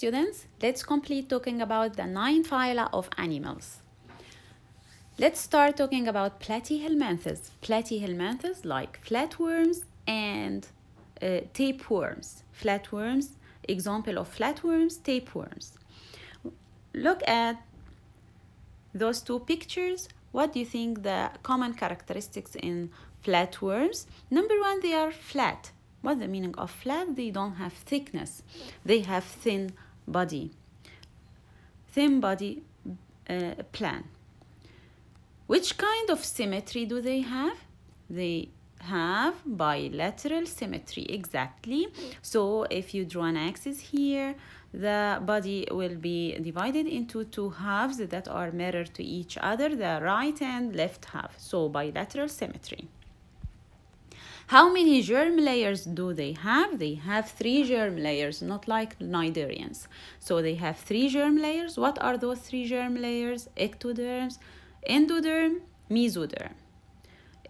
students, let's complete talking about the nine phyla of animals. Let's start talking about platyhelminthes. Platyhelminthes like flatworms and uh, tapeworms. Flatworms, example of flatworms, tapeworms. Look at those two pictures. What do you think the common characteristics in flatworms? Number one, they are flat. What's the meaning of flat? They don't have thickness. They have thin body. Thin body uh, plan. Which kind of symmetry do they have? They have bilateral symmetry, exactly. So if you draw an axis here, the body will be divided into two halves that are mirror to each other, the right and left half. So bilateral symmetry. How many germ layers do they have? They have three germ layers, not like cnidarians. So they have three germ layers. What are those three germ layers? Ectoderms, endoderm, mesoderm.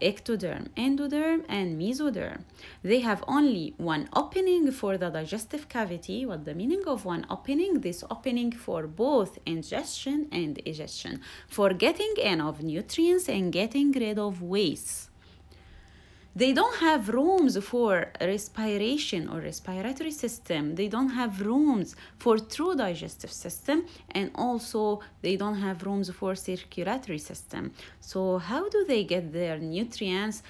Ectoderm, endoderm, and mesoderm. They have only one opening for the digestive cavity. What the meaning of one opening? This opening for both ingestion and egestion, for getting in of nutrients and getting rid of waste they don't have rooms for respiration or respiratory system. They don't have rooms for true digestive system and also they don't have rooms for circulatory system. So how do they get their nutrients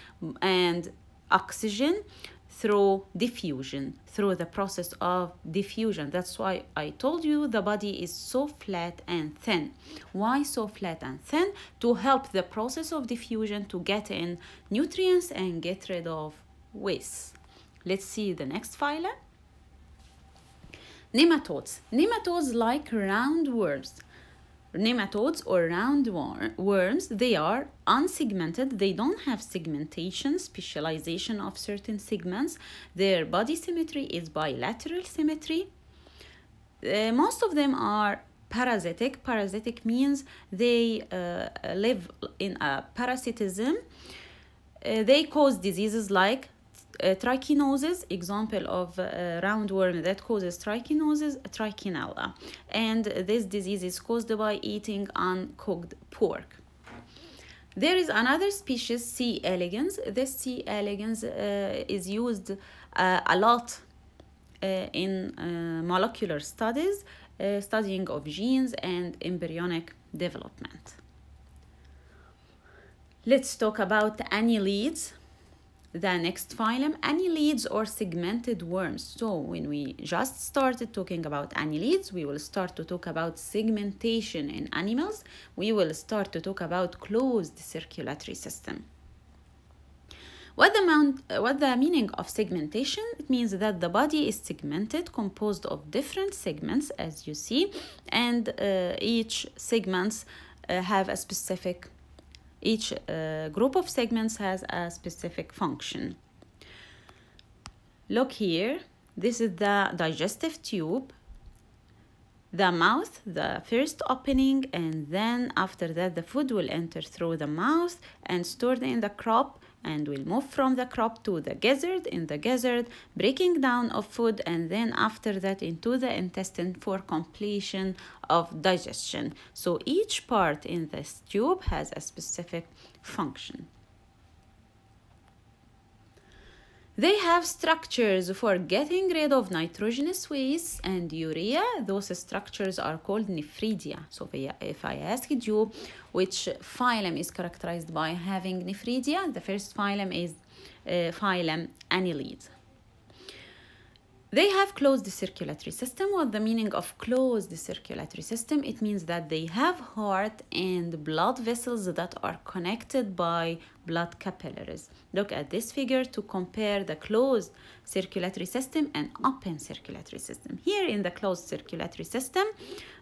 and oxygen through diffusion, through the process of diffusion. That's why I told you the body is so flat and thin. Why so flat and thin? To help the process of diffusion to get in nutrients and get rid of waste. Let's see the next phylum. Nematodes. Nematodes like roundworms nematodes or roundworms they are unsegmented. They don't have segmentation specialization of certain segments. Their body symmetry is bilateral symmetry. Uh, most of them are parasitic. Parasitic means they uh, live in a parasitism. Uh, they cause diseases like uh, trichinosis, example of uh, roundworm that causes trichinosis, trichinella. And this disease is caused by eating uncooked pork. There is another species, C. elegans. This C. elegans uh, is used uh, a lot uh, in molecular studies, studying of genes and embryonic development. Let's talk about annelids the next phylum annelids or segmented worms. So when we just started talking about annelids we will start to talk about segmentation in animals. We will start to talk about closed circulatory system. What the, mount, what the meaning of segmentation? It means that the body is segmented, composed of different segments, as you see, and uh, each segments uh, have a specific each uh, group of segments has a specific function. Look here, this is the digestive tube, the mouth, the first opening, and then after that the food will enter through the mouth and stored in the crop and we'll move from the crop to the gizzard in the gizzard breaking down of food and then after that into the intestine for completion of digestion. So each part in this tube has a specific function They have structures for getting rid of nitrogenous waste and urea. Those structures are called nephridia. So if I asked you which phylum is characterized by having nephridia, the first phylum is uh, phylum Annelids. They have closed the circulatory system. What the meaning of closed circulatory system? It means that they have heart and blood vessels that are connected by blood capillaries. Look at this figure to compare the closed circulatory system and open circulatory system. Here in the closed circulatory system,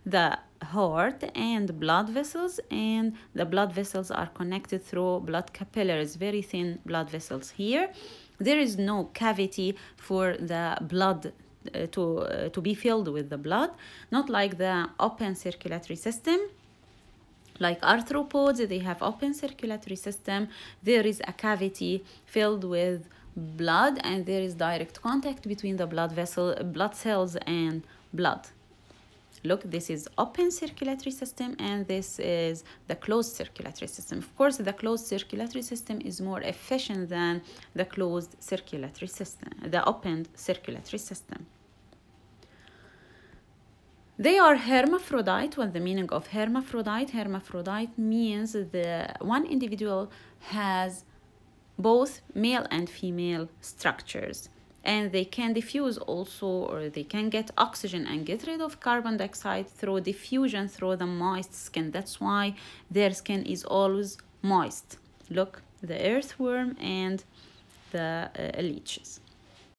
the heart and blood vessels and the blood vessels are connected through blood capillaries, very thin blood vessels here there is no cavity for the blood uh, to, uh, to be filled with the blood, not like the open circulatory system. Like arthropods, they have open circulatory system. There is a cavity filled with blood and there is direct contact between the blood vessel, blood cells and blood. Look this is open circulatory system and this is the closed circulatory system of course the closed circulatory system is more efficient than the closed circulatory system the open circulatory system they are hermaphrodite. What the meaning of hermaphrodite? Hermaphrodite means the one individual has both male and female structures and they can diffuse also or they can get oxygen and get rid of carbon dioxide through diffusion through the moist skin. That's why their skin is always moist. Look the earthworm and the uh, leeches